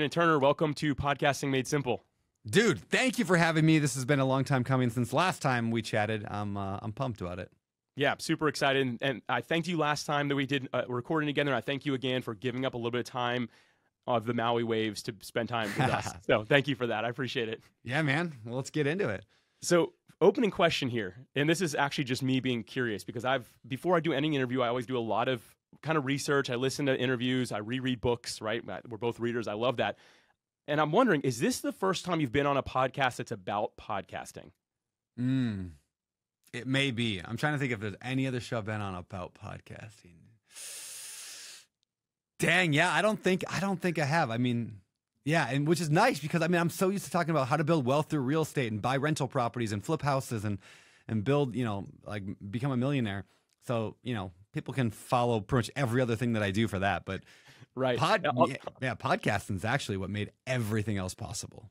Brandon Turner, welcome to Podcasting Made Simple. Dude, thank you for having me. This has been a long time coming since last time we chatted. I'm uh, I'm pumped about it. Yeah, super excited. And I thanked you last time that we did uh, recording together. And I thank you again for giving up a little bit of time of the Maui waves to spend time with us. So thank you for that. I appreciate it. Yeah, man. Well, let's get into it. So opening question here, and this is actually just me being curious because I've before I do any interview, I always do a lot of kind of research. I listen to interviews, I reread books, right? We're both readers. I love that. And I'm wondering, is this the first time you've been on a podcast that's about podcasting? Mm, it may be. I'm trying to think if there's any other show I've been on about podcasting. Dang, yeah, I don't think I don't think I have. I mean, yeah, and which is nice because I mean I'm so used to talking about how to build wealth through real estate and buy rental properties and flip houses and and build, you know, like become a millionaire. So, you know, people can follow pretty much every other thing that I do for that. But right, pod, oh. yeah, yeah, podcasting is actually what made everything else possible.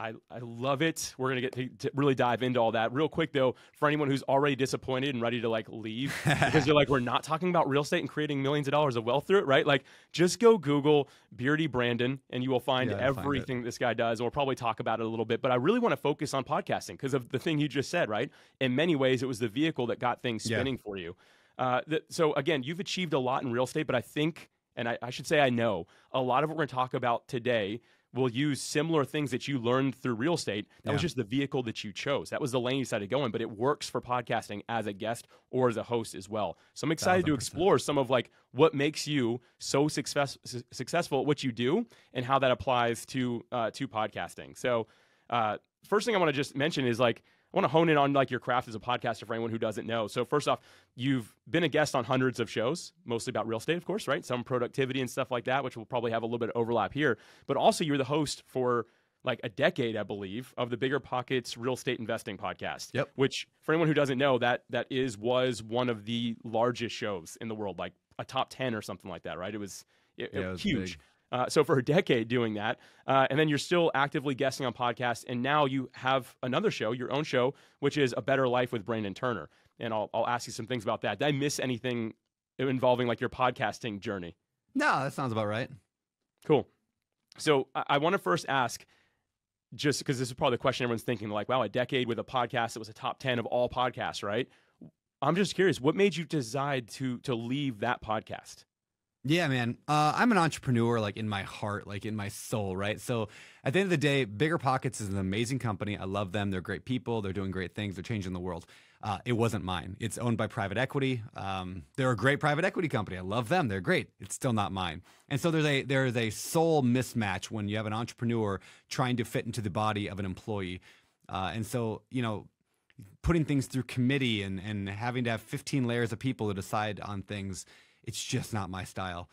I, I love it. We're gonna get to, to, really dive into all that real quick though. For anyone who's already disappointed and ready to like leave because you're like, we're not talking about real estate and creating millions of dollars of wealth through it, right? Like, just go Google Beardy Brandon and you will find yeah, everything find this guy does. And we'll probably talk about it a little bit. But I really want to focus on podcasting because of the thing you just said, right? In many ways, it was the vehicle that got things spinning yeah. for you. Uh, th- so again, you've achieved a lot in real estate, but I think, and I, I should say I know, a lot of what we're going to talk about today will use similar things that you learned through real estate. That yeah. was just the vehicle that you chose. That was the lane you decided to go in, but it works for podcasting as a guest or as a host as well. So I'm excited 100%. to explore some of like what makes you so success, successful at what you do and how that applies to uh, to podcasting. So uh, first thing I want to just mention is like I want to hone in on like your craft as a podcaster for anyone who doesn't know. So first off, you've been a guest on hundreds of shows, mostly about real estate, of course, right? Some productivity and stuff like that, which will probably have a little bit of overlap here. But also, you're the host for like a decade, I believe, of the Bigger Pockets Real Estate Investing podcast. Yep. Which, for anyone who doesn't know, that that is was one of the largest shows in the world, like a top ten or something like that, right? It was, it, yeah, it was huge. Big. Uh, so for a decade doing that, uh, and then you're still actively guesting on podcasts, and now you have another show, your own show, which is a Better Life with Brandon Turner. And I'll I'll ask you some things about that. Did I miss anything involving like your podcasting journey? No, that sounds about right. Cool. So I, I want to first ask, just because this is probably the question everyone's thinking, like, wow, a decade with a podcast that was a top ten of all podcasts, right? I'm just curious, what made you decide to to leave that podcast? Yeah, man. Uh, I'm an entrepreneur, like in my heart, like in my soul, right? So at the end of the day, Bigger Pockets is an amazing company. I love them. They're great people. They're doing great things. They're changing the world. Uh, it wasn't mine. It's owned by private equity. Um, they're a great private equity company. I love them. They're great. It's still not mine. And so there's a there's a soul mismatch when you have an entrepreneur trying to fit into the body of an employee. Uh, and so you know, putting things through committee and and having to have 15 layers of people to decide on things it's just not my style.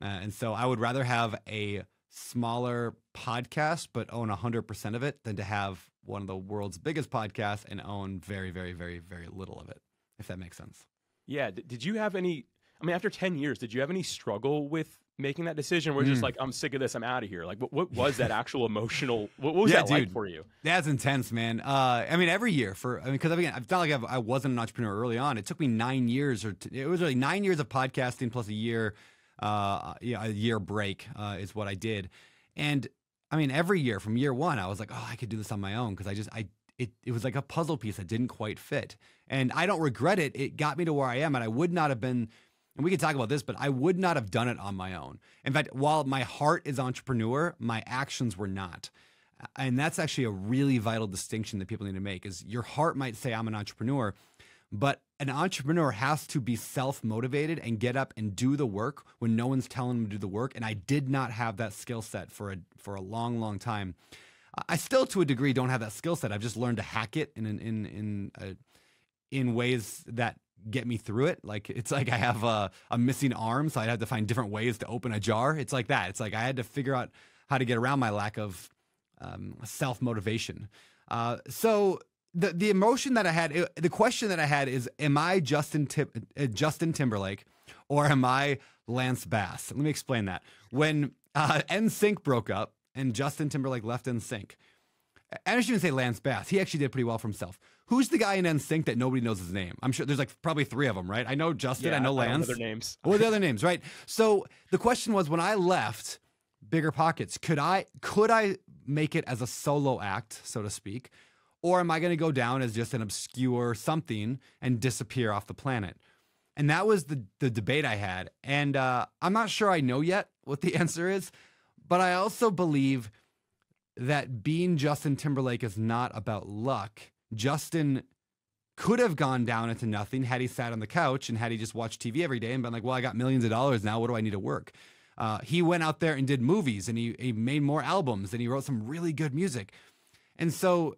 Uh, and so I would rather have a smaller podcast but own 100% of it than to have one of the world's biggest podcasts and own very very very very little of it if that makes sense yeah did you have any i mean after 10 years did you have any struggle with making that decision where mm. just like i'm sick of this i'm out of here. Like what, what was that actual emotional what, was yeah, that dude, like for you? That's intense man. Uh, i mean every year for i mean because again it's not like I've, i was not an entrepreneur early on. It took me nine years or t- it was really nine years of podcasting plus a year uh, yeah, a year break uh, is what i did. And i mean every year from year one i was like oh i could do this on my own because i just i it, it was like a puzzle piece that didn't quite fit. And i don't regret it. It got me to where i am and i would not have been and we can talk about this, but I would not have done it on my own. In fact, while my heart is entrepreneur, my actions were not. And that's actually a really vital distinction that people need to make is your heart might say I'm an entrepreneur, but an entrepreneur has to be self-motivated and get up and do the work when no one's telling them to do the work. And I did not have that skill set for a for a long, long time. I still, to a degree, don't have that skill set. I've just learned to hack it in in in in, in ways that get me through it. Like it's like I have a, a missing arm, so I had to find different ways to open a jar. It's like that. It's like I had to figure out how to get around my lack of um, self motivation. Uh, so the the emotion that I had, the question that I had is, am I Justin Tim, uh, Justin Timberlake or am I Lance Bass? Let me explain that. When uh, NSYNC broke up and Justin Timberlake left NSYNC, I don't even say Lance Bass. He actually did pretty well for himself. Who's the guy in NSYNC that nobody knows his name? I'm sure there's like probably three of them, right? I know Justin. Yeah, I know Lance. Other names. What are the other names, right? So the question was when I left, bigger pockets. Could I could I make it as a solo act, so to speak, or am I going to go down as just an obscure something and disappear off the planet? And that was the the debate I had, and uh, I'm not sure I know yet what the answer is, but I also believe that being Justin Timberlake is not about luck. Justin could have gone down into nothing had he sat on the couch and had he just watched TV every day and been like, well, I got millions of dollars now. What do I need to work? Uh, he went out there and did movies and he, he made more albums and he wrote some really good music. And so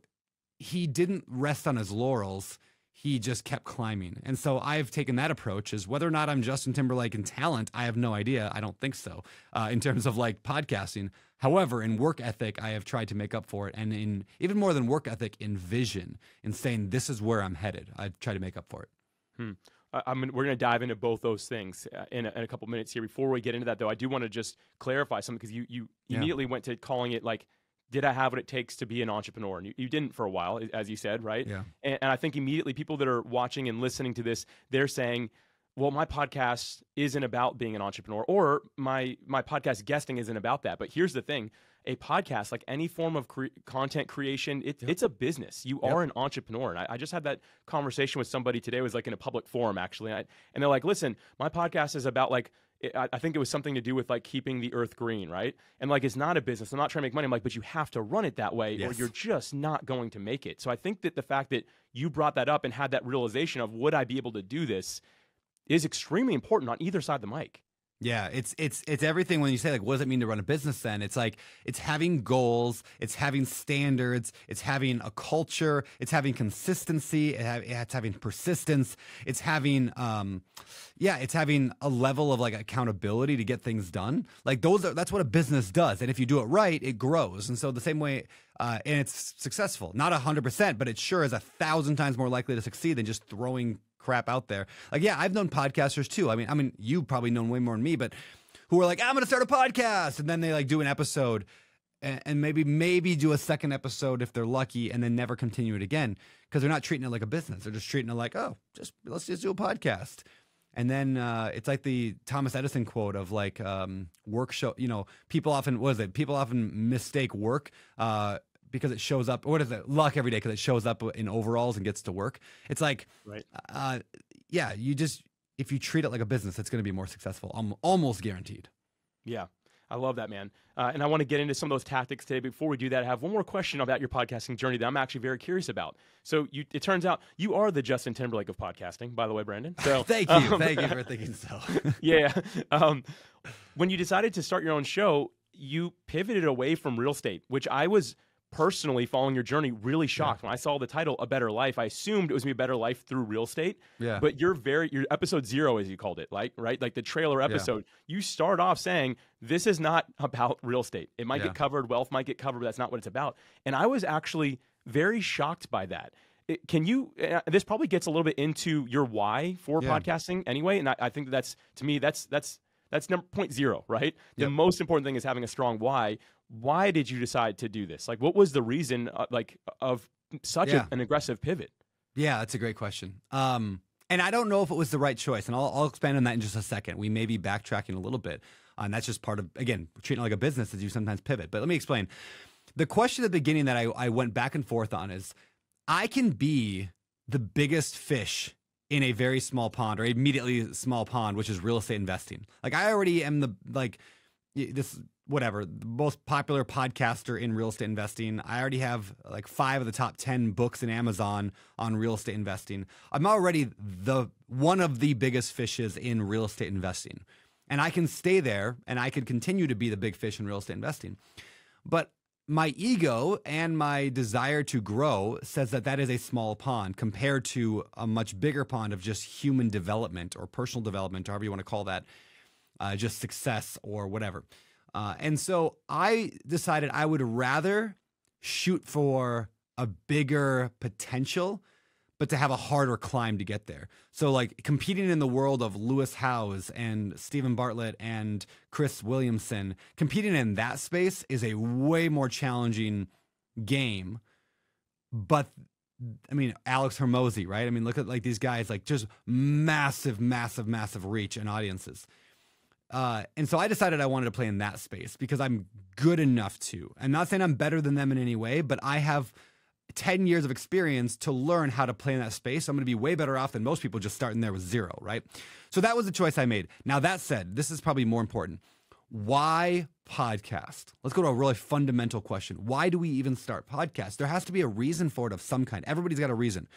he didn't rest on his laurels. He just kept climbing. And so I've taken that approach is whether or not I'm Justin Timberlake in talent, I have no idea. I don't think so uh, in terms of like podcasting. However, in work ethic, I have tried to make up for it. And in even more than work ethic, in vision, in saying this is where I'm headed, I try to make up for it. Hmm. I mean, we're going to dive into both those things uh, in a, in a, couple minutes here. Before we get into that, though, I do want to just clarify something because you you yeah. immediately went to calling it like, did I have what it takes to be an entrepreneur? And you, you didn't for a while, as you said, right? Yeah. And, and I think immediately people that are watching and listening to this, they're saying, well my podcast isn't about being an entrepreneur or my my podcast guesting isn't about that but here's the thing a podcast like any form of cre- content creation it, yep. it's a business you yep. are an entrepreneur and I, I, just had that conversation with somebody today it was like in a public forum actually and, I, and they're like listen my podcast is about like I, think it was something to do with like keeping the earth green, right? And like it's not a business. I'm not trying to make money. I'm like, but you have to run it that way, yes. or you're just not going to make it. So I think that the fact that you brought that up and had that realization of would I be able to do this is extremely important on either side of the mic. Yeah, it's it's it's everything when you say like what does it mean to run a business then? It's like it's having goals, it's having standards, it's having a culture, it's having consistency, it's having persistence, it's having um yeah, it's having a level of like accountability to get things done. Like those are that's what a business does. And if you do it right, it grows. And so the same way uh, and it's successful. Not 100%, but it sure is a thousand times more likely to succeed than just throwing crap out there. Like, yeah, I've known podcasters too. I mean, I mean, you probably known way more than me, but who are like, I'm going to start a podcast, and then they like do an episode, and, and, maybe maybe do a second episode if they're lucky, and then never continue it again because they're not treating it like a business. They're just treating it like, oh, just let's just do a podcast. And then uh, it's like the Thomas Edison quote of like um, work show. You know, people often was it? People often mistake work uh, because it shows up. What is it? Luck every day because it shows up in overalls and gets to work. It's like, right? Uh, yeah, you just if you treat it like a business, it's going to be more successful. I'm almost guaranteed. Yeah. I love that, man. Uh, and I want to get into some of those tactics today. Before we do that, I have one more question about your podcasting journey that I'm actually very curious about. So, you, it turns out you are the Justin Timberlake of podcasting, by the way, Brandon. So, thank you, um, thank you for thinking so. yeah. Um, when you decided to start your own show, you pivoted away from real estate, which I was personally following your journey really shocked yeah. when I saw the title "A Better Life." I assumed it was gonna be a better life through real estate. Yeah. But you're very your episode zero, as you called it, like right, like the trailer episode. Yeah. You start off saying this is not about real estate. It might yeah. get covered, wealth might get covered, but that's not what it's about. And I was actually very shocked by that. It, can you? Uh, this probably gets a little bit into your why for podcasting anyway, and I, I think that's to me that's that's that's number point zero, right? The yep. most important thing is having a strong why why did you decide to do this? Like, what was the reason, uh, like, of such yeah. a, an aggressive pivot? Yeah, that's a great question. Um, and I don't know if it was the right choice, and I'll, I'll expand on that in just a second. We may be backtracking a little bit, uh, and that's just part of again treating it like a business as you sometimes pivot. But let me explain. The question at the beginning that I, I went back and forth on is, I can be the biggest fish in a very small pond or immediately small pond, which is real estate investing. Like I already am the like this whatever the most popular podcaster in real estate investing. I already have like five of the top 10 books in amazon on real estate investing. I'm already the one of the biggest fishes in real estate investing. And i can stay there and i can continue to be the big fish in real estate investing. But my ego and my desire to grow says that that is a small pond compared to a much bigger pond of just human development or personal development, however you want to call that, uh, just success or whatever. Uh, and so I decided I would rather shoot for a bigger potential, but to have a harder climb to get there. So, like competing in the world of Lewis Howes and Steven Bartlett and Chris Williamson, competing in that space is a way more challenging game. But I mean, Alex Hormozi, right? I mean, look at like these guys, like just massive, massive, massive reach and audiences Uh, and so I decided I wanted to play in that space because I'm good enough to. I'm not saying I'm better than them in any way, but I have 10 years of experience to learn how to play in that space. I'm going to be way better off than most people just starting there with zero, right? So that was the choice I made. Now, that said, this is probably more important. Why podcast? Let's go to a really fundamental question. Why do we even start podcasts? There has to be a reason for it of some kind. Everybody's got a reason.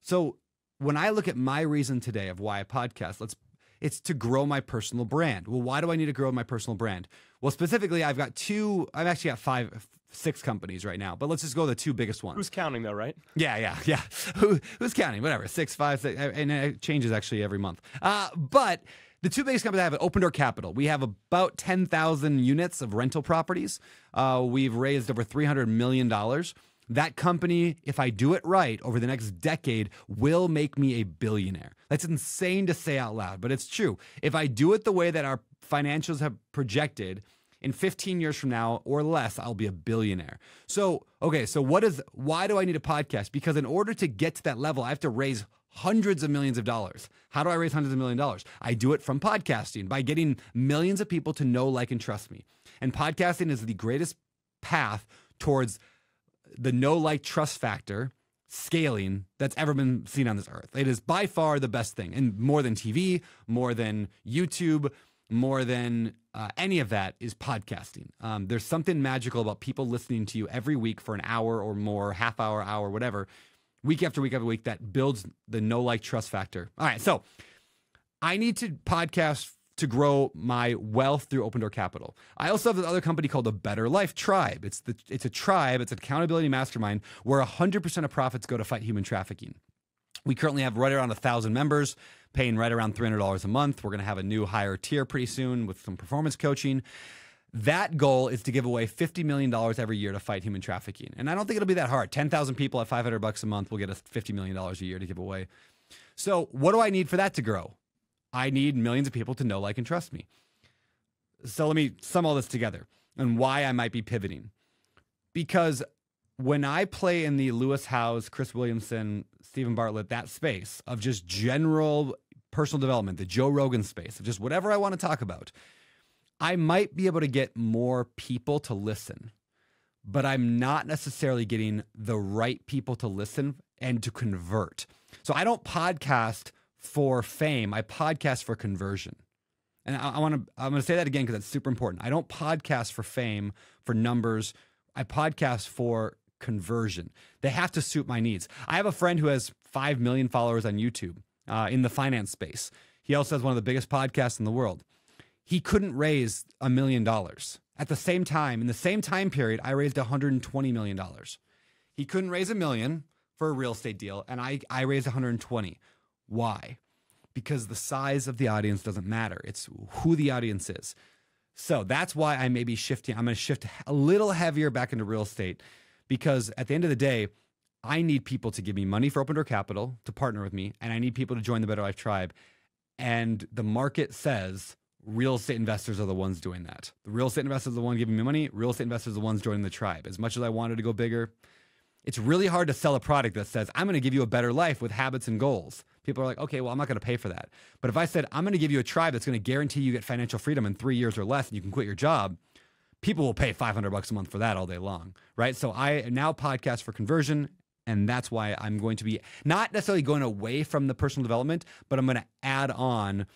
So when I look at my reason today of why I podcast, let's it's to grow my personal brand. Well, why do I need to grow my personal brand? Well, specifically, I've got two, I've actually got five, six companies right now, but let's just go the two biggest ones. Who's counting though, right? Yeah, yeah, yeah. Who, who's counting? Whatever, six, five, six, and it changes actually every month. Uh, but the two biggest companies I have at Open Door Capital. We have about 10,000 units of rental properties. Uh, we've raised over $300 million. That company, if I do it right over the next decade, will make me a billionaire. That's insane to say out loud, but it's true. If I do it the way that our financials have projected, in 15 years from now or less, I'll be a billionaire. So, okay, so what is why do I need a podcast? Because in order to get to that level, I have to raise hundreds of millions of dollars. How do I raise hundreds of million dollars? I do it from podcasting by getting millions of people to know, like, and trust me. And podcasting is the greatest path towards the know like, trust factor scaling that's ever been seen on this earth. It is by far the best thing, and more than TV, more than YouTube, more than uh, any of that is podcasting. Um, there's something magical about people listening to you every week for an hour or more, half hour, hour, whatever, week after week after week that builds the know like trust factor. All right, so I need to podcast to grow my wealth through Open Door Capital. I also have this other company called the Better Life Tribe. It's the it's a tribe, it's an accountability mastermind where 100% of profits go to fight human trafficking. We currently have right around a thousand members, paying right around $300 a month. We're going to have a new higher tier pretty soon with some performance coaching. That goal is to give away $50 million every year to fight human trafficking. And I don't think it'll be that hard. 10,000 people at 500 bucks a month will get us $50 million a year to give away. So, what do I need for that to grow? I need millions of people to know, like, and trust me. So, let me sum all this together and why I might be pivoting. Because when I play in the Lewis Howes, Chris Williamson, Steven Bartlett, that space of just general personal development, the Joe Rogan space, of just whatever I want to talk about, I might be able to get more people to listen, but I'm not necessarily getting the right people to listen and to convert. So I don't podcast for fame, I podcast for conversion. And I, I want to I'm going to say that again because that's super important. I don't podcast for fame, for numbers. I podcast for conversion. They have to suit my needs. I have a friend who has 5 million followers on YouTube uh, in the finance space. He also has one of the biggest podcasts in the world he couldn't raise a million dollars. At the same time, in the same time period, I raised $120 million. He couldn't raise a million for a real estate deal, and I, I raised 120. Why? Because the size of the audience doesn't matter. It's who the audience is. So that's why I may be shifting. I'm going to shift a little heavier back into real estate because at the end of the day, I need people to give me money for open door capital to partner with me, and I need people to join the Better Life Tribe. And the market says real estate investors are the ones doing that. The real estate investors are the one giving me money. Real estate investors are the ones joining the tribe. As much as I wanted to go bigger, it's really hard to sell a product that says, I'm going to give you a better life with habits and goals. People are like, okay, well, I'm not going to pay for that. But if I said, I'm going to give you a tribe that's going to guarantee you get financial freedom in three years or less and you can quit your job, people will pay 500 bucks a month for that all day long, right? So I now podcast for conversion. And that's why I'm going to be not necessarily going away from the personal development, but I'm going to add on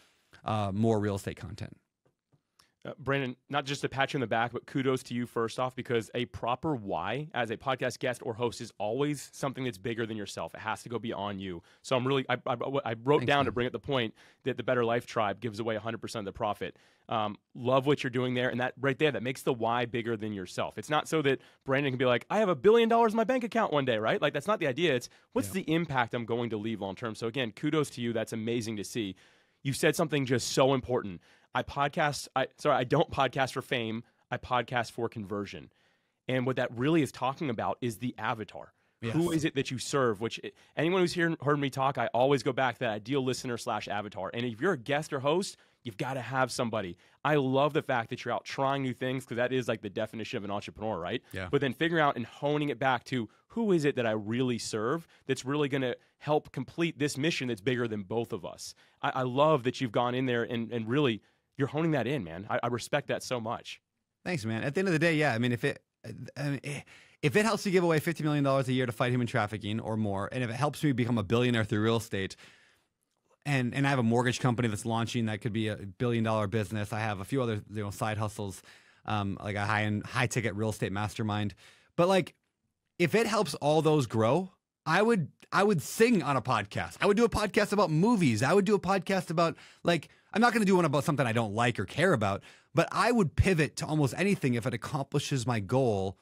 uh, more real estate content. Uh, Brandon, not just a pat you on the back, but kudos to you first off, because a proper why as a podcast guest or host is always something that's bigger than yourself. It has to go beyond you. So I'm really, I, I, I wrote Thanks, down man. to bring up the point that the Better Life Tribe gives away 100% of the profit. Um, love what you're doing there. And that right there, that makes the why bigger than yourself. It's not so that Brandon can be like, I have a billion dollars in my bank account one day, right? Like, that's not the idea. It's what's yeah. the impact I'm going to leave long term. So again, kudos to you. That's amazing to see you said something just so important. I podcast. I sorry, I don't podcast for fame. I podcast for conversion. And what that really is talking about is the avatar. Yes. Who is it that you serve? Which eh, anyone who's here heard me talk, I always go back to that ideal listener slash avatar. And if you're a guest or host, you've got to have somebody. I love the fact that you're out trying new things because that is like the definition of an entrepreneur, right? Yeah. But then figuring out and honing it back to who is it that I really serve that's really going to help complete this mission that's bigger than both of us. I, I love that you've gone in there and, and really you're honing that in, man. I, I respect that so much. Thanks, man. At the end of the day, yeah. I mean, if it, I mean, eh, if it helps you give away fifty million dollars a year to fight human trafficking or more, and if it helps me become a billionaire through real estate, and and I have a mortgage company that's launching that could be a billion dollar business. I have a few other you know side hustles, um, like a high end high ticket real estate mastermind. But like, if it helps all those grow, I would I would sing on a podcast. I would do a podcast about movies. I would do a podcast about like I'm not going to do one about something I don't like or care about, but I would pivot to almost anything if it accomplishes my goal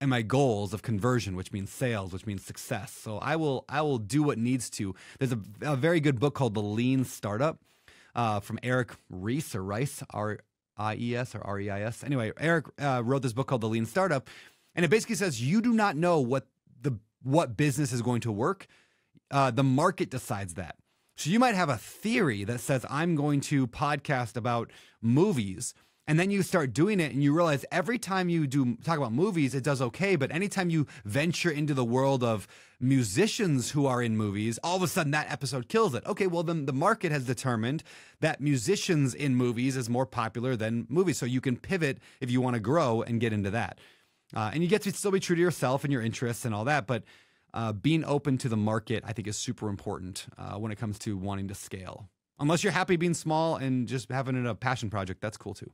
and my goals of conversion, which means sales, which means success. So I will I will do what needs to. There's a, a very good book called The Lean Startup uh, from Eric Reese or Rice R I E S or R E I S. Anyway, Eric uh, wrote this book called The Lean Startup, and it basically says you do not know what the what business is going to work. Uh, the market decides that. So you might have a theory that says I'm going to podcast about movies and then you start doing it and you realize every time you do talk about movies it does okay but anytime you venture into the world of musicians who are in movies all of a sudden that episode kills it. Okay well then the market has determined that musicians in movies is more popular than movies so you can pivot if you want to grow and get into that. Uh, and you get to still be true to yourself and your interests and all that but uh, being open to the market i think is super important uh, when it comes to wanting to scale. Unless you're happy being small and just having a passion project that's cool too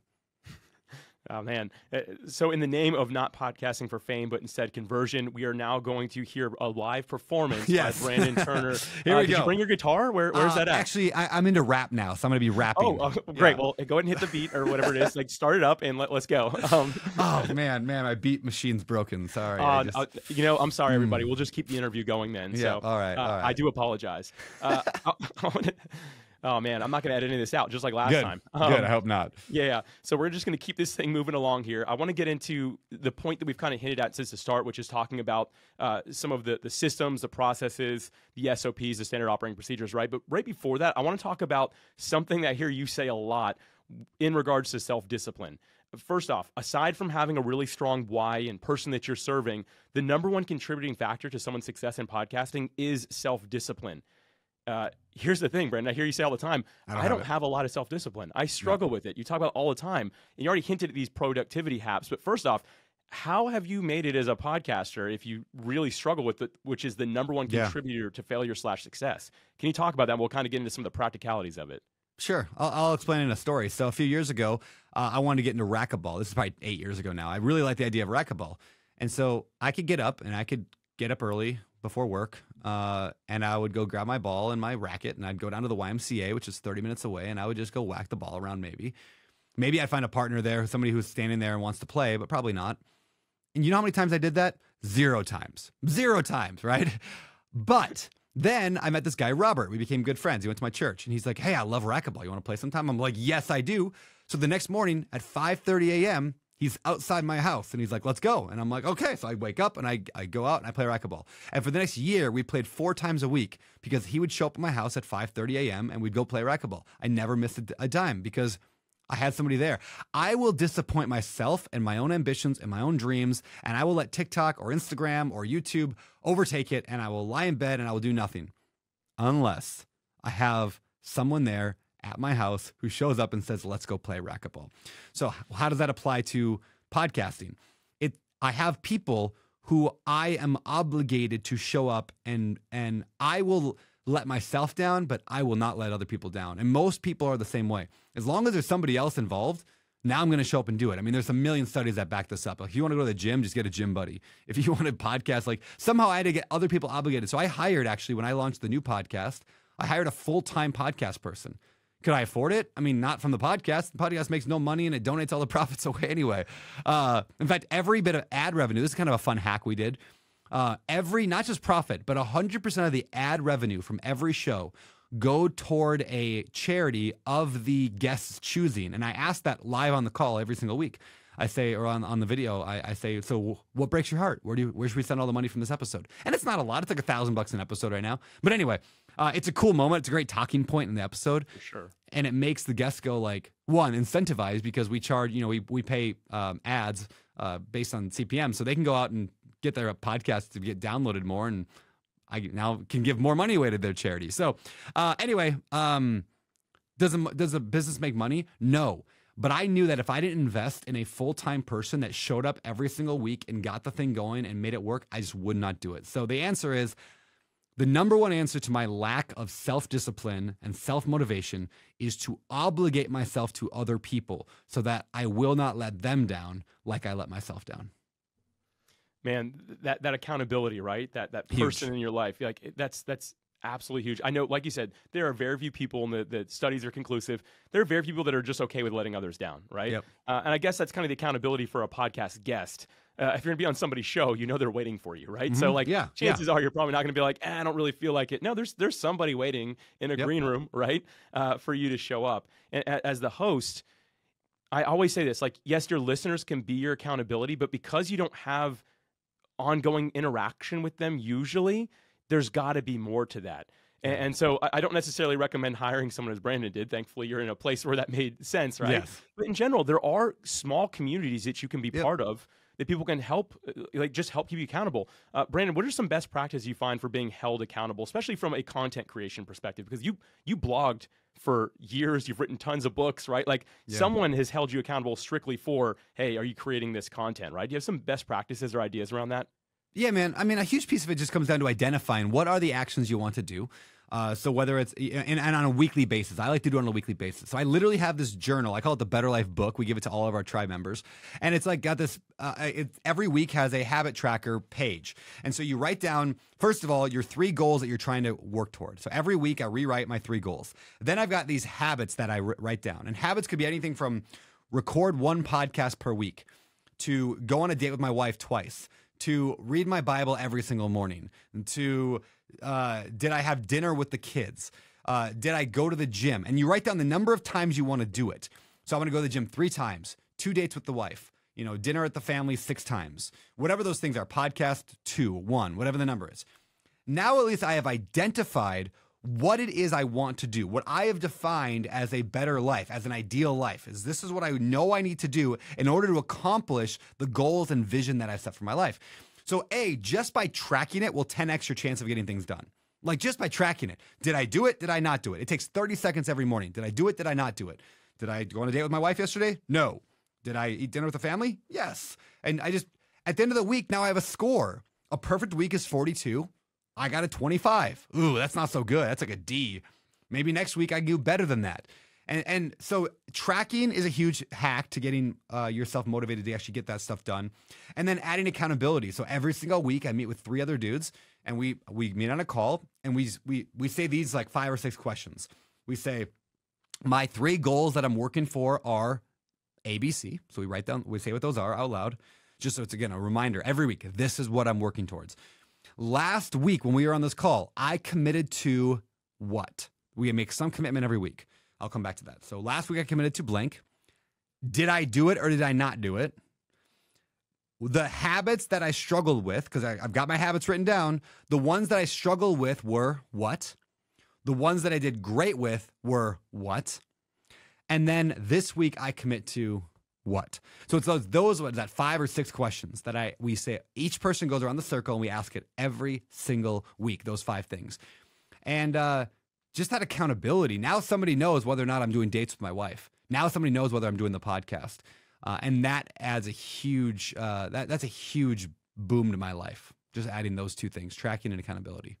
Oh man! Uh, so, in the name of not podcasting for fame, but instead conversion, we are now going to hear a live performance yes. by Brandon Turner. Here uh, we did go. you bring your guitar? Where, where's Uh, that at? Actually, I, I'm into rap now, so I'm going to be rapping. oh, uh, great. Yeah. Well, go ahead and hit the beat or whatever it is. Like, start it up and let, let's go. Um, oh man, man, my beat machine's broken. Sorry. Uh, just- uh, you know, I'm sorry, everybody. We'll just keep the interview going then. Yeah, so, all right, all right. I do apologize. Uh, I, I wanna- oh man, I'm not going to edit any of this out, just like last Good. time. Good. Um, I hope not. Yeah, yeah. So we're just going to keep this thing moving along here. I want to get into the point that we've kind of hinted at since the start, which is talking about uh, some of the, the systems, the processes, the SOPs, the standard operating procedures, right? But right before that, I want to talk about something that I hear you say a lot in regards to self discipline. First off, aside from having a really strong why and person that you're serving, the number one contributing factor to someone's success in podcasting is self discipline. Uh, here's the thing, Brandon. I hear you say all the time, I I don't don't, have have a lot of self discipline. I struggle with it. You talk about it all the time. And you already hinted at these productivity hacks. But first off, how have you made it as a podcaster if you really struggle with it, which is the number one Yeah. contributor to failure slash success? Can you talk about that? And we'll kind of get into some of the practicalities of it. Sure, I'll, I'll explain in a story. So a few years ago, uh, I wanted to get into racquetball. This is probably eight years ago now. I really like the idea of racquetball, and so I could get up and I could get up early before work, uh, and I would go grab my ball and my racket, and I'd go down to the YMCA, which is 30 minutes away, and I would just go whack the ball around. Maybe, maybe I'd find a partner there, somebody who's standing there and wants to play, but probably not. And you know how many times I did that? Zero times. Zero times, right? But then I met this guy, Robert. We became good friends. He went to my church and he's like, Hey, I love racquetball. You want to play sometime? I'm like, Yes, I do. So the next morning at 5:30 a.m., he's outside my house and he's like, Let's go. And I'm like, Okay. So I wake up and I, I go out and I play racquetball. And for the next year, we played four times a week because he would show up at my house at 5:30 a.m. and we'd go play racquetball. I never missed a, a dime because I had somebody there. I will disappoint myself and my own ambitions and my own dreams, and I will let TikTok or Instagram or YouTube overtake it, and I will lie in bed and I will do nothing unless I have someone there at my house who shows up and says, "Let's go play racquetball." So, how does that apply to podcasting? It I have people who I am obligated to show up and and I will let myself down, but I will not let other people down. And most people are the same way. As long as there's somebody else involved, now I'm going to show up and do it. I mean, there's a million studies that back this up. Like, if you want to go to the gym, just get a gym buddy. If you want to podcast, like somehow I had to get other people obligated. So I hired actually when I launched the new podcast, I hired a full time podcast person. Could I afford it? I mean, not from the podcast. The podcast makes no money and it donates all the profits away anyway. Uh, in fact, every bit of ad revenue, this is kind of a fun hack we did. Uh, every, not just profit, but 100% of the ad revenue from every show go toward a charity of the guest's choosing. And I ask that live on the call every single week. I say, or on, on the video, I, I say, so what breaks your heart? Where do you, where should we send all the money from this episode? And it's not a lot. It's like a thousand bucks an episode right now. But anyway, uh, it's a cool moment. It's a great talking point in the episode For sure. and it makes the guests go like one incentivized because we charge you know we, we pay um, ads uh, based on cpm so they can go out and get their podcast to get downloaded more and i now can give more money away to their charity so uh, anyway um, Does a, does a business make money? No. But I knew that if I didn't invest in a full time person that showed up every single week and got the thing going and made it work, I just would not do it. So the answer is the number one answer to my lack of self discipline and self motivation is to obligate myself to other people so that I will not let them down like I let myself down. Man, that, that accountability, right? That that person huge. in your life, like that's that's absolutely huge. I know, like you said, there are very few people, and the, the studies are conclusive. There are very few people that are just okay with letting others down, right? Yep. Uh, and I guess that's kind of the accountability for a podcast guest. Uh, if you're gonna be on somebody's show, you know they're waiting for you, right? Mm-hmm. So like, yeah, chances yeah. are you're probably not gonna be like, eh, I don't really feel like it. No, there's there's somebody waiting in a Yep. green room, right, uh, for you to show up. And as the host, I always say this: like, yes, your listeners can be your accountability, but because you don't have ongoing interaction with them, usually there's got to be more to that. And, so I I don't necessarily recommend hiring someone as Brandon did. Thankfully, you're in a place where that made sense, right? Yes. But in general, there are small communities that you can be Yep. part of that people can help, uh, like just help keep you accountable. Uh, Brandon, what are some best practices you find for being held accountable, especially from a content creation perspective? Because you you blogged for years, you've written tons of books, right? Like Yeah. someone has held you accountable strictly for, hey, are you creating this content, right? Do you have some best practices or ideas around that? Yeah, man. I mean, a huge piece of it just comes down to identifying what are the actions you want to do. Uh, so whether it's and, and on a weekly basis, I like to do it on a weekly basis. So I literally have this journal. I call it the Better Life book. We give it to all of our tribe members, and it's like got this. Uh, it, every week has a habit tracker page, and so you write down first of all your three goals that you're trying to work toward. So every week I rewrite my three goals. Then I've got these habits that I r- write down, and habits could be anything from record one podcast per week to go on a date with my wife twice, to read my Bible every single morning, to uh, did I have dinner with the kids? Uh, did I go to the gym? And you write down the number of times you want to do it. So I'm going to go to the gym three times, two dates with the wife, you know, dinner at the family six times, whatever those things are, podcast two, one, whatever the number is. Now at least I have identified what it is I want to do, what I have defined as a better life, as an ideal life. Is this is what I know I need to do in order to accomplish the goals and vision that I've set for my life. So A, just by tracking it will 10x your chance of getting things done. Like just by tracking it. Did I do it? Did I not do it? It takes 30 seconds every morning. Did I do it? Did I not do it? Did I go on a date with my wife yesterday? No. Did I eat dinner with the family? Yes. And I just at the end of the week now I have a score. A perfect week is 42. I got a 25. Ooh, that's not so good. That's like a D. Maybe next week I can do better than that. And and so tracking is a huge hack to getting uh, yourself motivated to actually get that stuff done. And then adding accountability. So every single week I meet with three other dudes and we we meet on a call and we we we say these like five or six questions. We say my three goals that I'm working for are ABC. So we write down, we say what those are out loud, just so it's again a reminder every week. This is what I'm working towards. Last week when we were on this call, I committed to what? We make some commitment every week. I'll come back to that. So last week I committed to blank. Did I do it or did I not do it? The habits that I struggled with, because I've got my habits written down, the ones that I struggled with were what? The ones that I did great with were what? And then this week I commit to what? So it's those those that five or six questions that I we say each person goes around the circle and we ask it every single week, those five things. And uh just that accountability. Now somebody knows whether or not I'm doing dates with my wife. Now somebody knows whether I'm doing the podcast. Uh, and that adds a huge uh, that that's a huge boom to my life. Just adding those two things, tracking and accountability.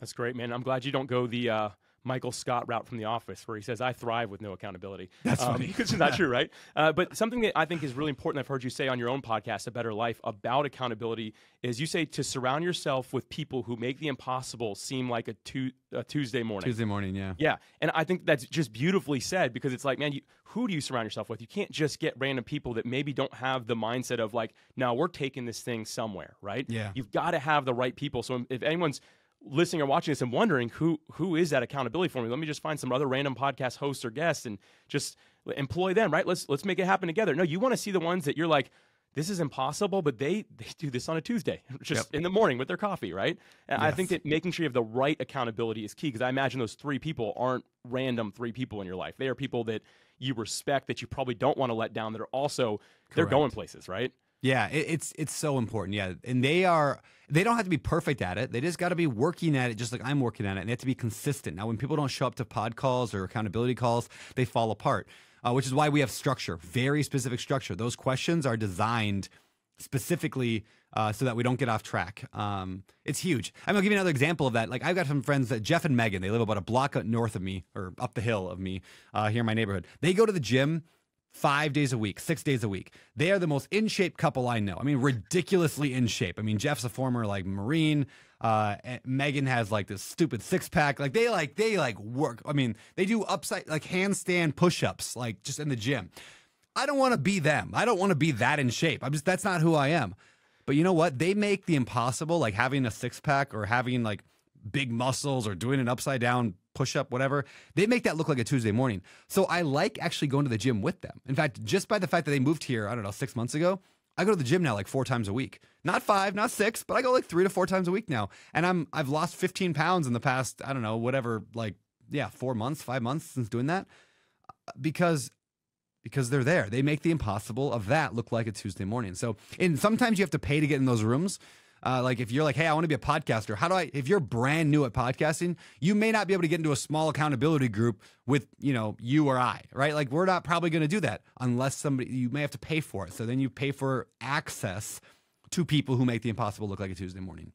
That's great, man. I'm glad you don't go the uh, Michael Scott route from The Office, where he says, "I thrive with no accountability." That's um, funny. Is not true, right? Uh, but something that I think is really important. I've heard you say on your own podcast, "A Better Life," about accountability is you say to surround yourself with people who make the impossible seem like a, tu- a Tuesday morning. Tuesday morning, yeah. Yeah, and I think that's just beautifully said because it's like, man, you, who do you surround yourself with? You can't just get random people that maybe don't have the mindset of like, now we're taking this thing somewhere, right? Yeah. You've got to have the right people. So if anyone's listening or watching this and wondering who who is that accountability for me, let me just find some other random podcast hosts or guests and just employ them, right? Let's let's make it happen together. No, you want to see the ones that you're like. This is impossible, but they they do this on a Tuesday, just Yep. in the morning with their coffee, right? And I think that making sure you have the right accountability is key because I imagine those three people aren't random three people in your life. They are people that you respect that you probably don't want to let down that are also they're going places, right? Yeah, it, it's it's so important. Yeah, and they are they don't have to be perfect at it. They just got to be working at it, just like I'm working at it, and they have to be consistent. Now, when people don't show up to pod calls or accountability calls, they fall apart. Uh, which is why we have structure, very specific structure. Those questions are designed specifically uh, so that we don't get off track. Um, it's huge. I'm gonna give you another example of that. Like I've got some friends that Jeff and Megan, they live about a block north of me or up the hill of me uh, here in my neighborhood. They go to the gym five days a week, six days a week. They are the most in shape couple I know. I mean, ridiculously in shape. I mean, Jeff's a former like Marine. Uh, Megan has like this stupid six pack. Like they like they like work. I mean, they do upside like handstand push ups like just in the gym. I don't want to be them. I don't want to be that in shape. I'm just that's not who I am. But you know what? They make the impossible, like having a six pack or having like big muscles or doing an upside down push up, whatever, they make that look like a Tuesday morning. So I like actually going to the gym with them. In fact, just by the fact that they moved here, I don't know, six months ago, I go to the gym now like four times a week. Not five, not six, but I go like three to four times a week now. And I'm I've lost 15 pounds in the past, I don't know, whatever, like yeah, four months, five months since doing that. Uh, because because they're there. They make the impossible of that look like a Tuesday morning. So, and sometimes you have to pay to get in those rooms. Uh, like if you're like, hey, I want to be a podcaster. How do I? If you're brand new at podcasting, you may not be able to get into a small accountability group with you know you or I, right? Like we're not probably going to do that unless somebody. You may have to pay for it. So then you pay for access to people who make the impossible look like a Tuesday morning.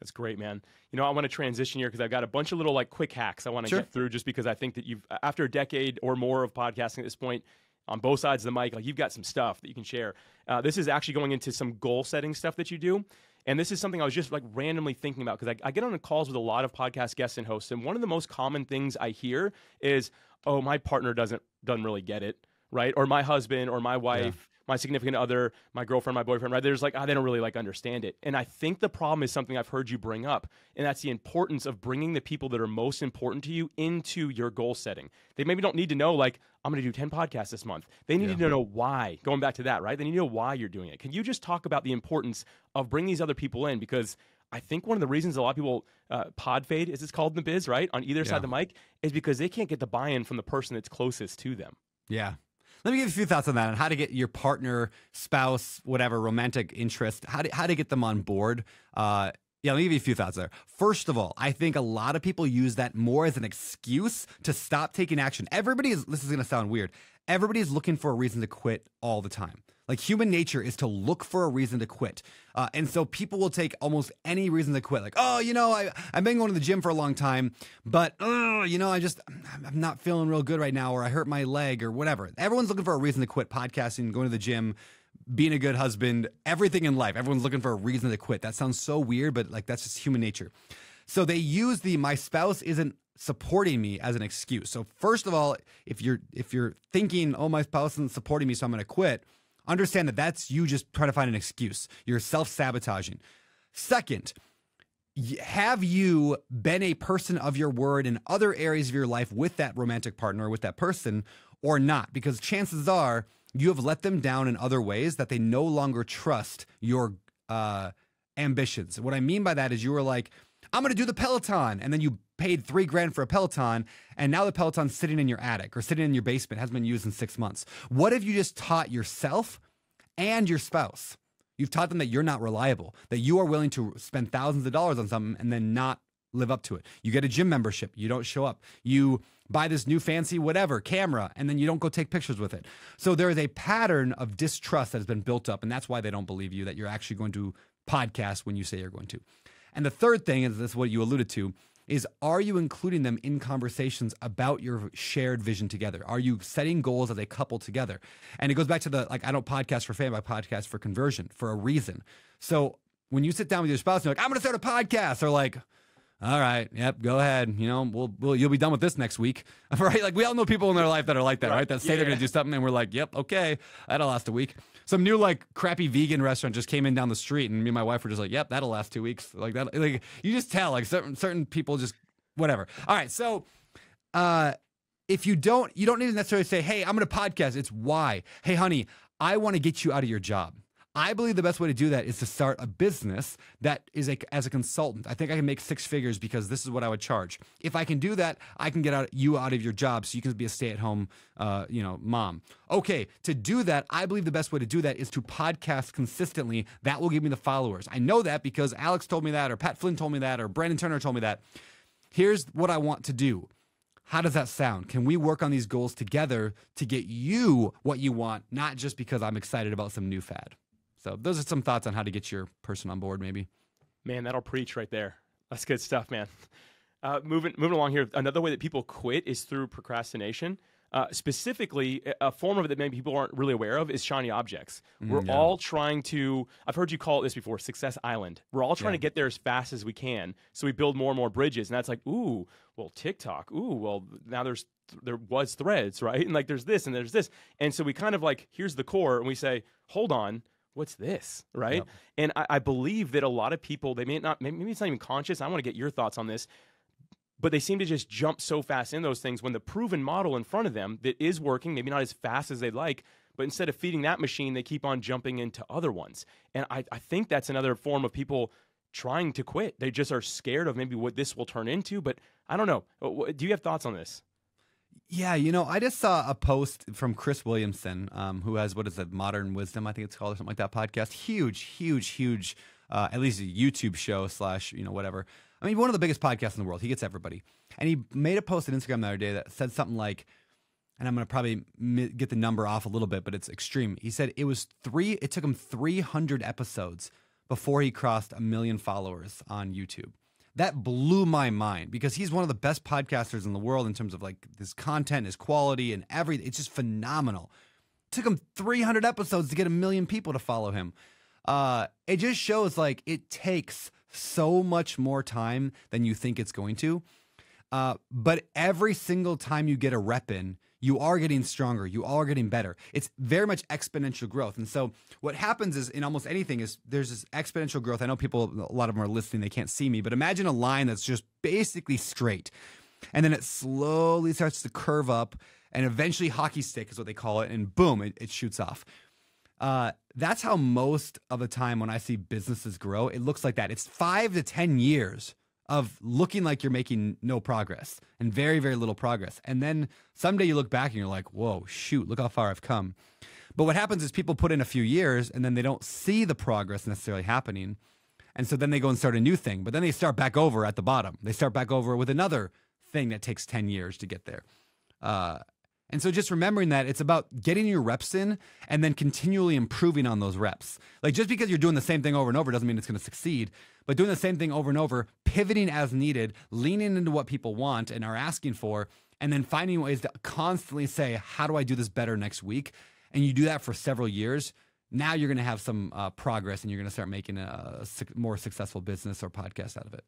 That's great, man. You know, I want to transition here because I've got a bunch of little like quick hacks I want to sure. get through just because I think that you've, after a decade or more of podcasting at this point, on both sides of the mic, like you've got some stuff that you can share. Uh, this is actually going into some goal setting stuff that you do. And this is something I was just like randomly thinking about because I, I, get on calls with a lot of podcast guests and hosts, and one of the most common things I hear is, "Oh, my partner doesn't doesn't really get it, right? Or my husband or my wife my significant other, my girlfriend, my boyfriend, right? There's like, oh, they don't really like understand it. And I think the problem is something I've heard you bring up, and that's the importance of bringing the people that are most important to you into your goal setting. They maybe don't need to know, like, I'm going to do 10 podcasts this month. They need yeah. to know why. Going back to that, right? They need to know why you're doing it. Can you just talk about the importance of bringing these other people in? Because I think one of the reasons a lot of people uh, pod fade, as it's called in the biz, right, on either yeah. side of the mic, is because they can't get the buy in from the person that's closest to them. Yeah. Let me give you a few thoughts on that on how to get your partner, spouse, whatever romantic interest, how to, how to get them on board. Uh, yeah, let me give you a few thoughts there. First of all, I think a lot of people use that more as an excuse to stop taking action. Everybody is, this is going to sound weird, everybody is looking for a reason to quit all the time. Like human nature is to look for a reason to quit. Uh, and so people will take almost any reason to quit. Like, oh, you know, I, I've been going to the gym for a long time, but, oh, you know, I just, I'm not feeling real good right now, or I hurt my leg, or whatever. Everyone's looking for a reason to quit podcasting, going to the gym, being a good husband, everything in life. Everyone's looking for a reason to quit. That sounds so weird, but like that's just human nature. So they use the my spouse isn't supporting me as an excuse. So first of all, if you're if you're thinking, "Oh, my spouse isn't supporting me, so I'm going to quit," Understand that that's you just trying to find an excuse. You're self sabotaging. Second, have you been a person of your word in other areas of your life with that romantic partner with that person or not? Because chances are you have let them down in other ways that they no longer trust your uh, ambitions. What I mean by that is you were like, I'm going to do the Peloton. And then you paid three grand for a Peloton, and now the Peloton's sitting in your attic or sitting in your basement, hasn't been used in six months. What if you just taught yourself and your spouse? You've taught them that you're not reliable, that you are willing to spend thousands of dollars on something and then not live up to it. You get a gym membership, you don't show up. You buy this new fancy whatever camera and then you don't go take pictures with it. So there is a pattern of distrust that has been built up and that's why they don't believe you that you're actually going to podcast when you say you're going to. And the third thing is this what you alluded to is are you including them in conversations about your shared vision together? Are you setting goals as a couple together? And it goes back to the like I don't podcast for fame, I podcast for conversion for a reason. So when you sit down with your spouse and you're like, I'm gonna start a podcast, they're like, all right, yep, go ahead. You know, we'll, we'll you'll be done with this next week, right? Like we all know people in their life that are like that, right? right? That say yeah. they're gonna do something, and we're like, yep, okay, that'll last a week. Some new like crappy vegan restaurant just came in down the street, and me and my wife were just like, yep, that'll last two weeks. Like that, like you just tell, like certain certain people just whatever. All right, so uh, if you don't, you don't need to necessarily say, hey, I'm gonna podcast. It's why. Hey, honey, I want to get you out of your job. I believe the best way to do that is to start a business that is a, as a consultant. I think I can make six figures because this is what I would charge. If I can do that, I can get out you out of your job so you can be a stay-at-home, uh, you know, mom. Okay, to do that, I believe the best way to do that is to podcast consistently. That will give me the followers. I know that because Alex told me that, or Pat Flynn told me that, or Brandon Turner told me that. Here's what I want to do. How does that sound? Can we work on these goals together to get you what you want, not just because I'm excited about some new fad? So those are some thoughts on how to get your person on board, maybe. Man, that'll preach right there. That's good stuff, man. Uh, moving moving along here, another way that people quit is through procrastination. Uh, specifically, a form of it that maybe people aren't really aware of is shiny objects. We're yeah. all trying to, I've heard you call it this before, Success Island. We're all trying Yeah. to get there as fast as we can. So we build more and more bridges. And that's like, ooh, well, TikTok. Ooh, well, now there's, there was threads, right? And like there's this and there's this. And so we kind of like, here's the core. And we say, hold on. What's this, right? Yep. And I, I believe that a lot of people, they may not, maybe it's not even conscious. I want to get your thoughts on this but they seem to just jump so fast in those things when the proven model in front of them that is working, maybe not as fast as they'd like, but instead of feeding that machine, they keep on jumping into other ones. And I, I think that's another form of people trying to quit. They just are scared of maybe what this will turn into. But I don't know. Do you have thoughts on this? Yeah, you know, I just saw a post from Chris Williamson, um, who has what is it, Modern Wisdom, I think it's called, or something like that podcast. Huge, huge, huge, uh, at least a YouTube show slash, you know, whatever. I mean, one of the biggest podcasts in the world. He gets everybody. And he made a post on Instagram the other day that said something like, and I'm going to probably get the number off a little bit, but it's extreme. He said it was three, it took him 300 episodes before he crossed a million followers on YouTube. That blew my mind because he's one of the best podcasters in the world in terms of like his content, his quality, and everything. It's just phenomenal. took him 300 episodes to get a million people to follow him. Uh, it just shows like it takes so much more time than you think it's going to. Uh, but every single time you get a rep in, you are getting stronger. You are getting better. It's very much exponential growth. And so what happens is in almost anything is there's this exponential growth. I know people, a lot of them are listening, they can't see me, but imagine a line that's just basically straight. And then it slowly starts to curve up and eventually hockey stick is what they call it. And boom, it, it shoots off. Uh, that's how most of the time when I see businesses grow, it looks like that. It's five to 10 years of looking like you're making no progress and very, very little progress. And then someday you look back and you're like, whoa, shoot, look how far I've come. But what happens is people put in a few years and then they don't see the progress necessarily happening. And so then they go and start a new thing, but then they start back over at the bottom. They start back over with another thing that takes 10 years to get there. Uh, and so just remembering that it's about getting your reps in and then continually improving on those reps. Like just because you're doing the same thing over and over doesn't mean it's going to succeed, but doing the same thing over and over, pivoting as needed, leaning into what people want and are asking for, and then finding ways to constantly say, how do I do this better next week? And you do that for several years. Now you're going to have some uh, progress and you're going to start making a, suc more successful business or podcast out of it.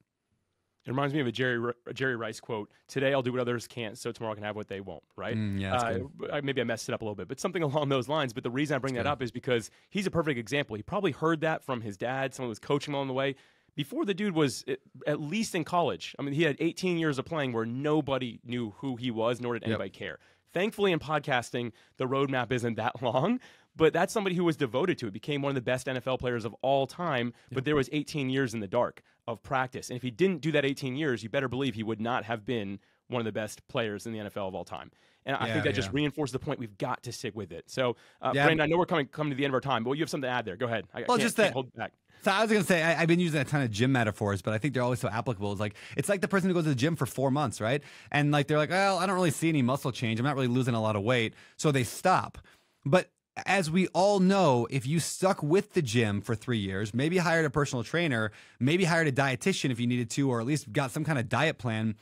It reminds me of a Jerry Ri- Jerry Rice quote: "Today I'll do what others can't, so tomorrow I can have what they won't." Right? Mm, yeah, that's Uh, good. Maybe I messed it up a little bit, but something along those lines. But the reason I bring that up is because he's a perfect example. He probably heard that from his dad. Someone was coaching him along the way. Before the dude was at- at least in college. I mean, he had 18 years of playing where nobody knew who he was, nor did anybody care. Thankfully, in podcasting, the roadmap isn't that long. But that's somebody who was devoted to it. Became one of the best NFL players of all time. But there was 18 years in the dark of practice, and if he didn't do that 18 years, you better believe he would not have been one of the best players in the NFL of all time. And I Yeah, think that just yeah. reinforced the point we've got to stick with it. So, uh, Yeah. Brandon, I know we're coming coming to the end of our time, but you have something to add there. Go ahead. I, Well, just that- hold back. So I was gonna say I, I've been using a ton of gym metaphors, but I think they're always so applicable. It's like it's like the person who goes to the gym for four months, right? And like they're like, well, I don't really see any muscle change. I'm not really losing a lot of weight, so they stop. But as we all know, if you stuck with the gym for three years, maybe hired a personal trainer, maybe hired a dietitian if you needed to, or at least got some kind of diet plan,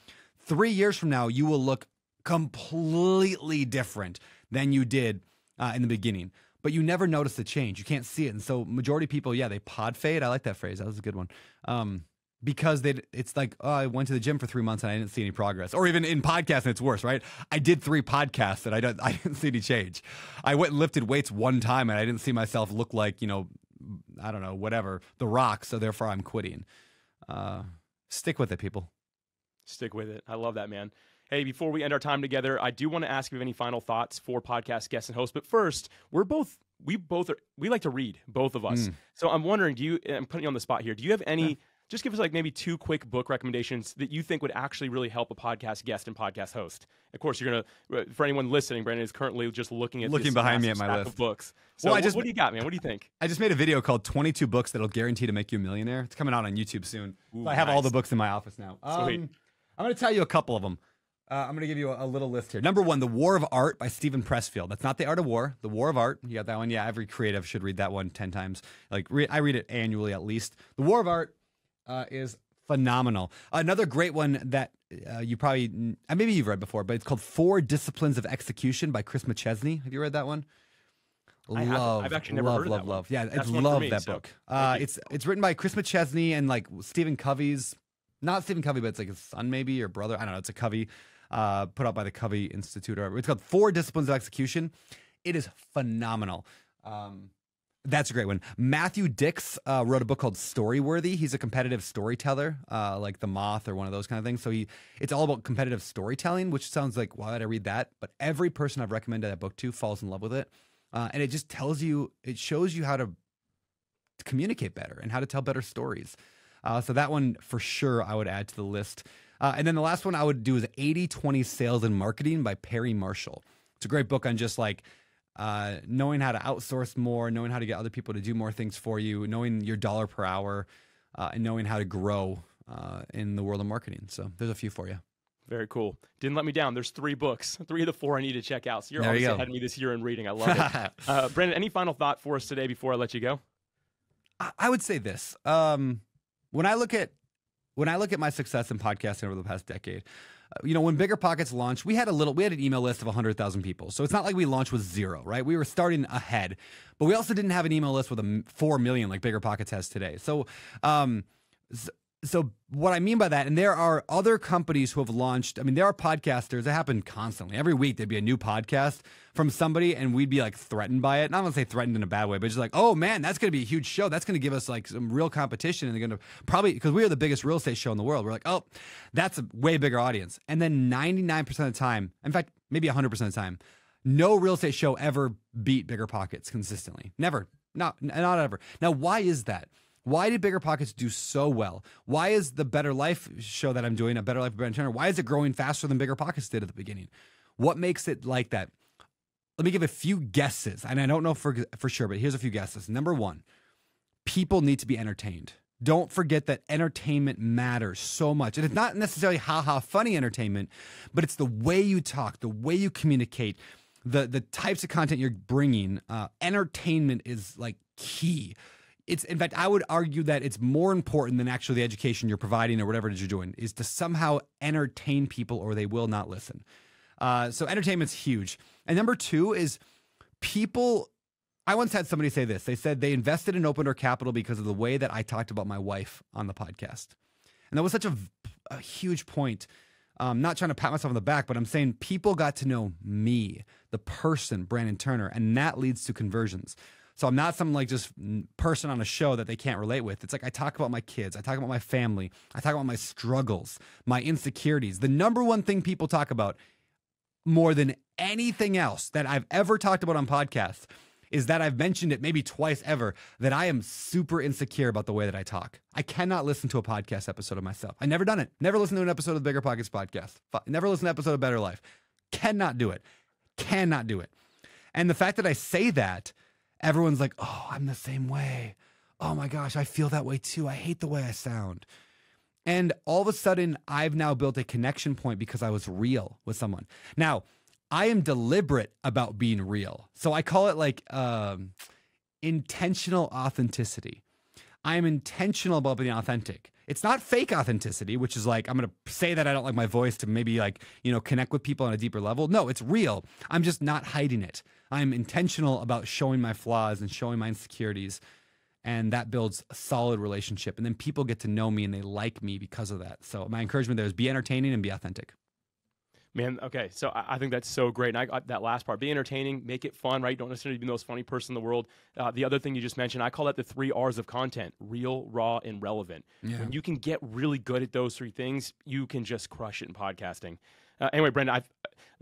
three years from now you will look completely different than you did uh, in the beginning. But you never notice the change. You can't see it. And so majority people, yeah, they pod fade. I like that phrase. That was a good one. Um, because they it's like, oh, I went to the gym for three months and I didn't see any progress. Or even in podcasting, it's worse, right? I did three podcasts and I don't I didn't see any change. I went and lifted weights one time and I didn't see myself look like, you know, I don't know, whatever, the rock, so therefore I'm quitting. Uh, stick with it, people. Stick with it. I love that, man. Hey, before we end our time together, I do want to ask if you have any final thoughts for podcast guests and hosts. But first, we're both we both are we like to read, both of us. Mm. So I'm wondering, do you? I'm putting you on the spot here. Do you have any? Just give us like maybe two quick book recommendations that you think would actually really help a podcast guest and podcast host. Of course, you're gonna for anyone listening, Brandon is currently just looking at Looking this behind me at my list. of books. So Well, I what- just- what do you got, man? What do you think? I just made a video called 22 Books That'll Guarantee to Make You a Millionaire. It's coming out on YouTube soon. Ooh, So I have all the books in my office now. Um, I'm going to tell you a couple of them. Uh, I'm going to give you a, a little list here. Number one, The War of Art by Steven Pressfield. That's not The Art of War, The War of Art. You got that one? Yeah, every creative should read that one 10 times. Like, re- I read it annually at least. The War of Art uh, is phenomenal. Another great one that uh, you probably, uh, maybe you've read before, but it's called Four Disciplines of Execution by Chris McChesney. Have you read that one? I. Love, I've actually never love, heard of love, one. love. Yeah, That's I love me, that so book. Uh, it's it's written by Chris McChesney and like Stephen Covey's, not Stephen Covey, but it's like his son maybe or brother. I don't know. It's a Covey, uh, put out by the Covey Institute. Or it's called Four Disciplines of Execution. It is phenomenal. Um, that's a great one. Matthew Dicks uh, wrote a book called Storyworthy. He's a competitive storyteller, uh, like The Moth or one of those kind of things. So he, it's all about competitive storytelling, which sounds like why would I read that? But every person I've recommended that book to falls in love with it, uh, and it just tells you, it shows you how to communicate better and how to tell better stories. Uh, so that one for sure I would add to the list. Uh, and then the last one I would do is 80 20 Sales and Marketing by Perry Marshall. It's a great book on just like uh, knowing how to outsource more, knowing how to get other people to do more things for you, knowing your dollar per hour, uh, and knowing how to grow uh, in the world of marketing. So there's a few for you. Very cool. Didn't let me down. There's three books, three of the four I need to check out. So you're There obviously go. ahead of me this year in reading. I love it. uh, Brandon, any final thought for us today before I let you go? I- I would say this. Um, when I look at when I look at my success in podcasting over the past decade, uh, you know, when Bigger Pockets launched, we had a little, we had an email list of 100,000 people. So it's not like we launched with zero, right? We were starting ahead, but we also didn't have an email list with a 4 million like Bigger Pockets has today. So, um, so what I mean by that, and there are other companies who have launched. I mean, there are podcasters that happen constantly. Every week there'd be a new podcast from somebody, and we'd be like threatened by it. Not gonna say threatened in a bad way, but just like, oh man, that's gonna be a huge show. That's gonna give us like some real competition, and they're gonna probably because we are the biggest real estate show in the world. We're like, oh, that's a way bigger audience. And then 99% of the time, in fact, maybe 100% of the time, no real estate show ever beat Bigger Pockets consistently. Never. Not not ever. Now, why is that? Why did Bigger Pockets do so well? Why is the Better Life show that I'm doing, a Better Life with Brandon Turner, why is it growing faster than Bigger Pockets did at the beginning? What makes it like that? Let me give a few guesses, and I don't know for for sure, but here's a few guesses. Number one, people need to be entertained. Don't forget that entertainment matters so much. And it's not necessarily ha ha funny entertainment, but it's the way you talk, the way you communicate, the the types of content you're bringing. Uh, entertainment is like key. It's in fact, I would argue that it's more important than actually the education you're providing or whatever it is you're doing, is to somehow entertain people or they will not listen. Uh, so entertainment's huge. And number two is people I once had somebody say this. They said they invested in open door capital because of the way that I talked about my wife on the podcast. And that was such a, a huge point. Um, not trying to pat myself on the back, but I'm saying people got to know me, the person, Brandon Turner, and that leads to conversions. So I'm not some like just person on a show that they can't relate with. It's like I talk about my kids, I talk about my family, I talk about my struggles, my insecurities. The number one thing people talk about more than anything else that I've ever talked about on podcasts is that I've mentioned it maybe twice ever that I am super insecure about the way that I talk. I cannot listen to a podcast episode of myself. I never done it. Never listened to an episode of the Bigger Pockets podcast. Never listened to an episode of Better Life. Cannot do it. Cannot do it. And the fact that I say that, everyone's like, "Oh, I'm the same way." Oh my gosh, I feel that way too. I hate the way I sound. And all of a sudden, I've now built a connection point because I was real with someone. Now, I am deliberate about being real. So I call it like um, intentional authenticity. I'm intentional about being authentic. It's not fake authenticity, which is like I'm going to say that I don't like my voice to maybe like, you know, connect with people on a deeper level. No, it's real. I'm just not hiding it. I'm intentional about showing my flaws and showing my insecurities. And that builds a solid relationship. And then people get to know me and they like me because of that. So my encouragement there is be entertaining and be authentic. Man, okay, so I, I think that's so great. And I got that last part. Be entertaining, make it fun, right? Don't necessarily be the most funny person in the world. Uh, the other thing you just mentioned, I call that the three R's of content real, raw, and relevant. Yeah. When you can get really good at those three things, you can just crush it in podcasting. Uh, anyway, Brendan, I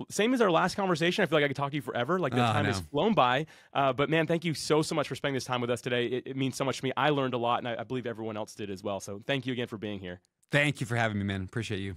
same as our last conversation. I feel like I could talk to you forever. Like the Oh, time no. has flown by. Uh, but man, thank you so so much for spending this time with us today. It, it means so much to me. I learned a lot, and I, I believe everyone else did as well. So thank you again for being here. Thank you for having me, man. Appreciate you.